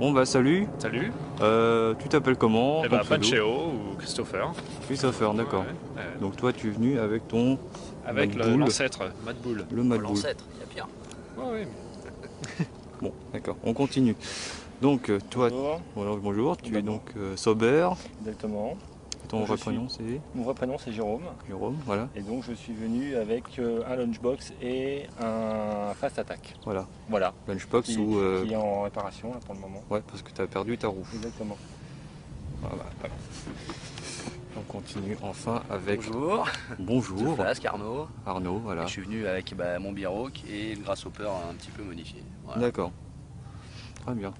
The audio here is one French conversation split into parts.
Bon bah salut, Salut, Euh, tu t'appelles comment eh ben, ton pseudo Pancheo ou Christopher. Christopher, d'accord. Ouais, ouais. Donc toi tu es venu avec ton Avec Madboul. l'ancêtre, Mad Bull. le Mad Bull. L'ancêtre, il y a pire. Ouais, ouais. Bon, d'accord, on continue. Donc euh, toi, Bonjour, voilà, bonjour, tu es donc euh, Sober, exactement. Ton Je vrai suis- prénom c'est Mon vrai prénom c'est Jérôme Jérôme, voilà, et donc je suis venu avec euh, un lunchbox et un fast attack. voilà, Voilà, lunchbox qui, ou... euh, qui est en réparation là, pour le moment. Ouais, parce que tu as perdu ta roue. Exactement. Voilà, voilà. On continue enfin avec... Bonjour, Bonjour, Flasque Arnaud. Arnaud, voilà. Je suis venu avec bah, mon Biroc et le Grasshopper un petit peu modifié. Voilà. D'accord. Très bien.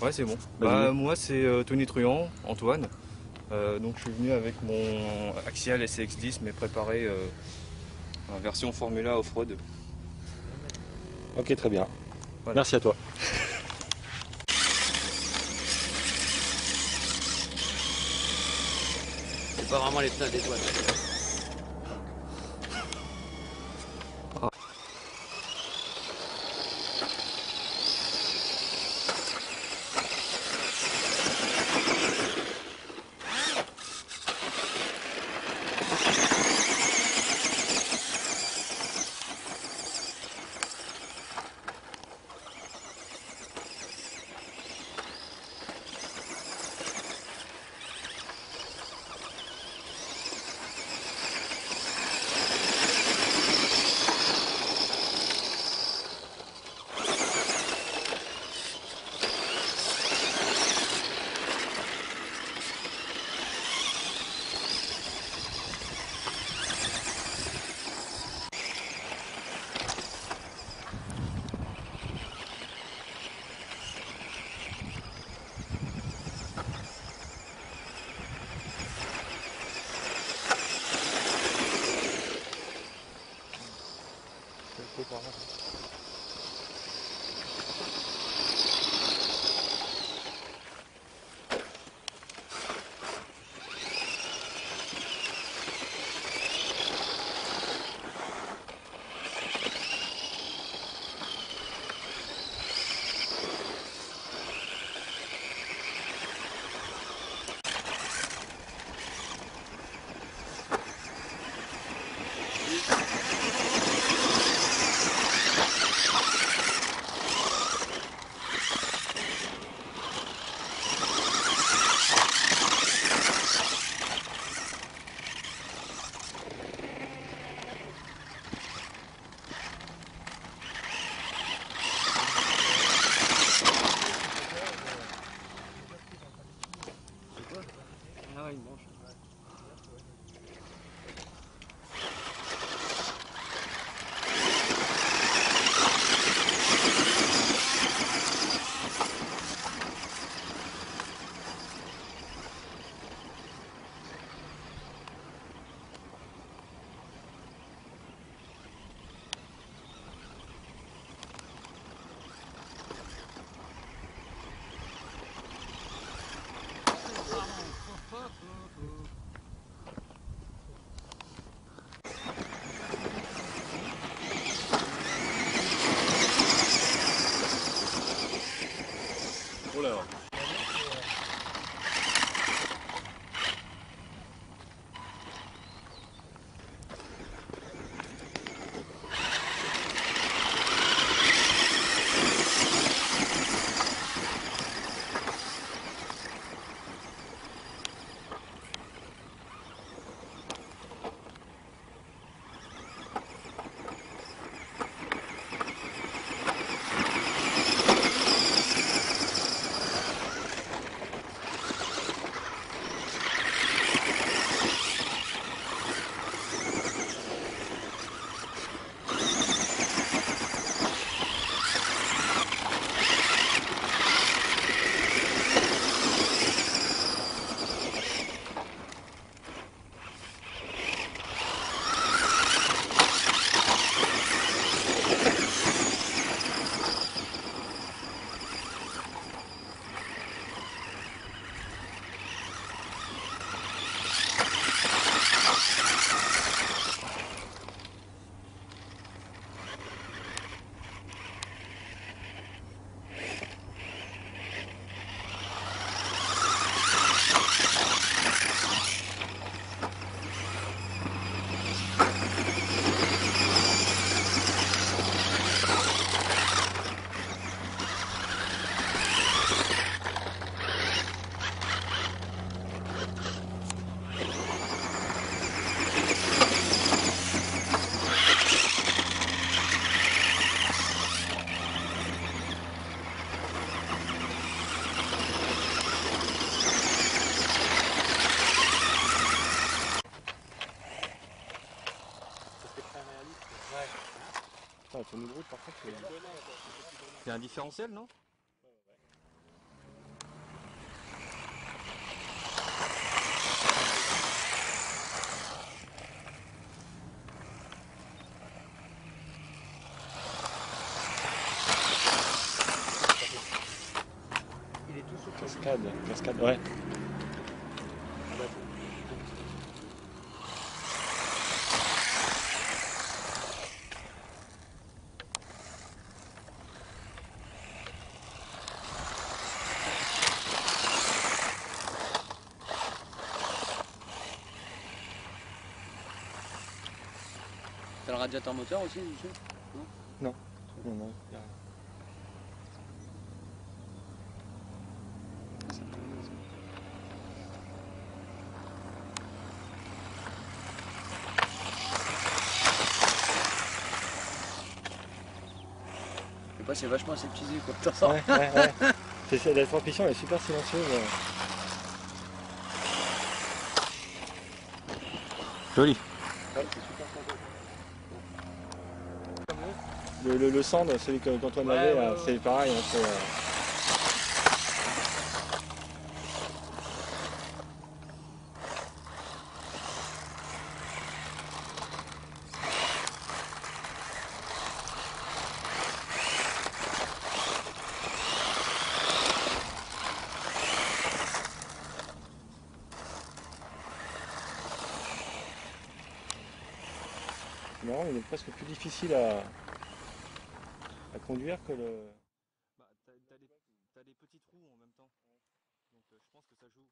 Ouais, c'est bon. Bah, moi, c'est euh, Tony Truand, Antoine. Euh, donc, je suis venu avec mon Axial SCX10, mais préparé euh, en version Formula Off-Road. Ok, très bien. Voilà. Merci à toi. C'est pas vraiment les pneus d'étoiles. A un différentiel, non Cascade, cascade, ouais. Radiateur moteur aussi, dessus Non, non. y a- Je sais pas, c'est vachement aseptisé quoi. Ouais, ouais, ouais. C'est- c'est- la transmission est super silencieuse. Joli. Le, le, le sand, celui que- qu'Antoine Ouais, avait, ouais, ouais. c'est pareil. hein, euh, Non, il est presque plus difficile à, à conduire que le. Bah, t'as, des, petits trous en même temps. Donc je pense que ça joue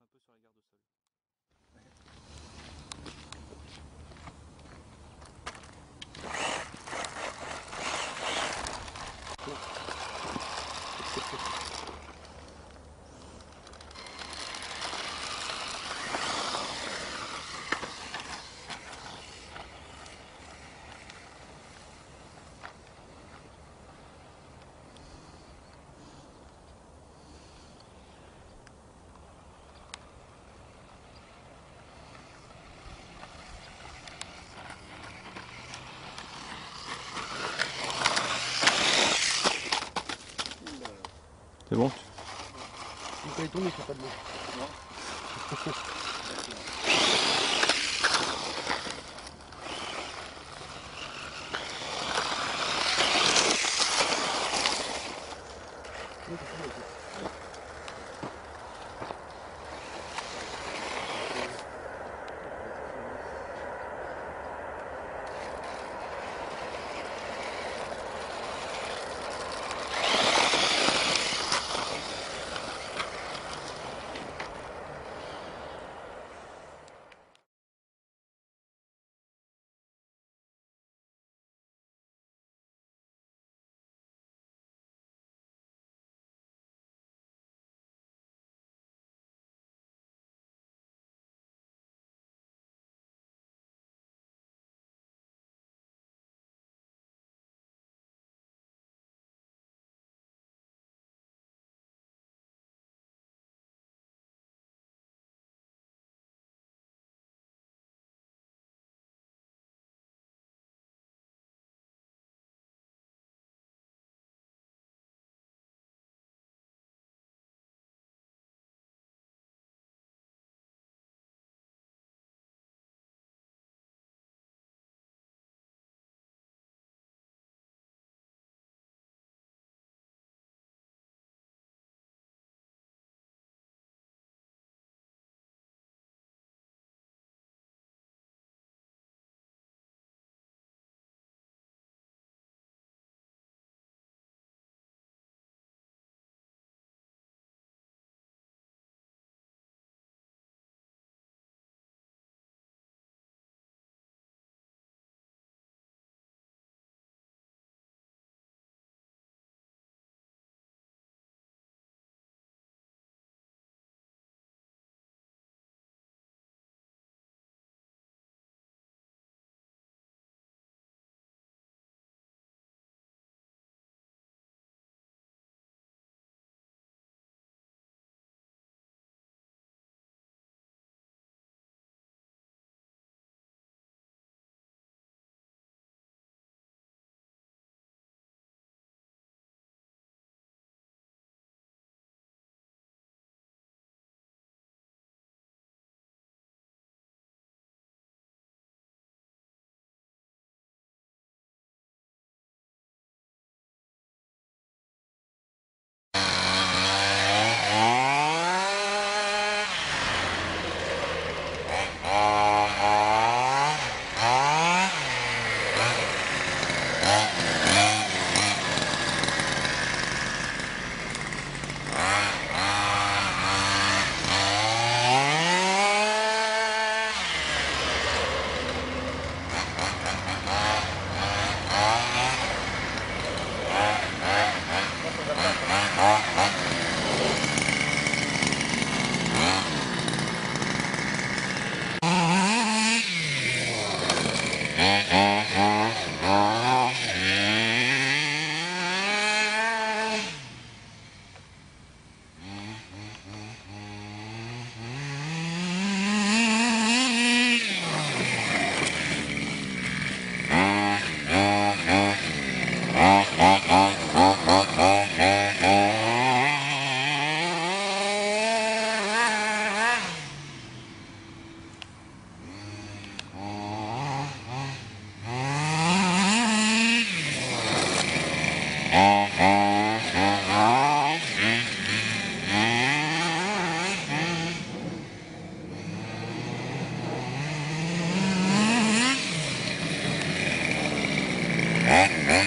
un peu sur la garde au sol. C'est bon Il peut y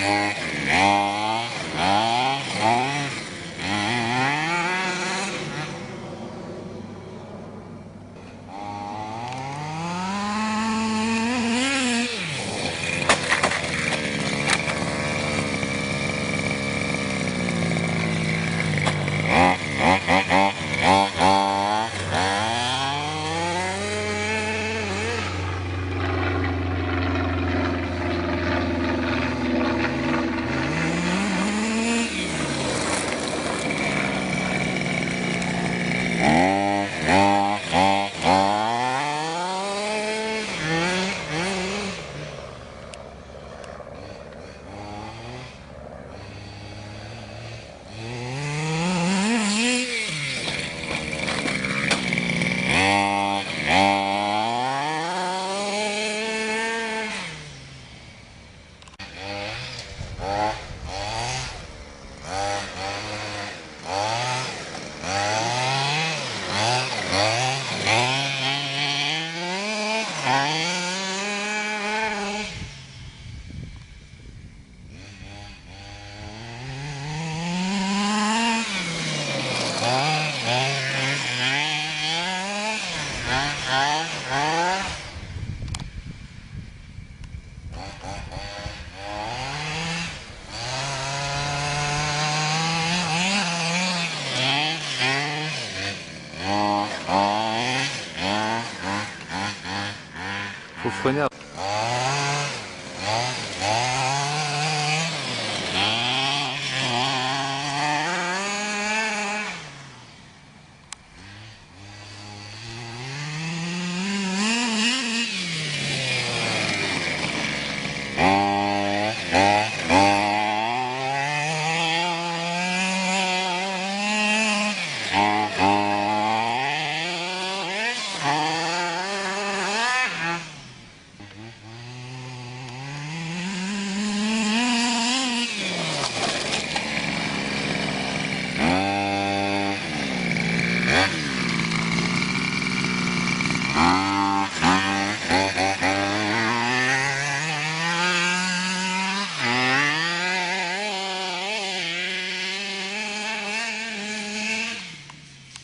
Yeah. Faut freiner.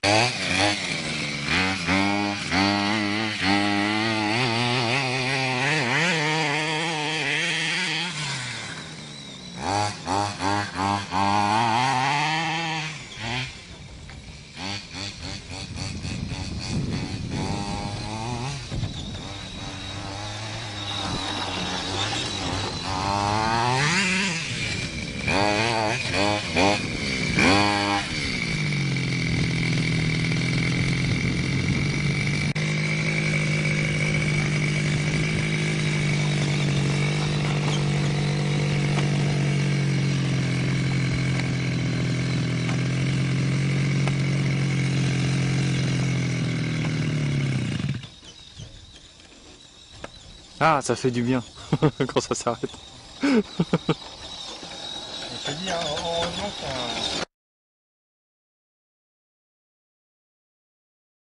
Uh-huh. Ah, ça fait du bien quand ça s'arrête.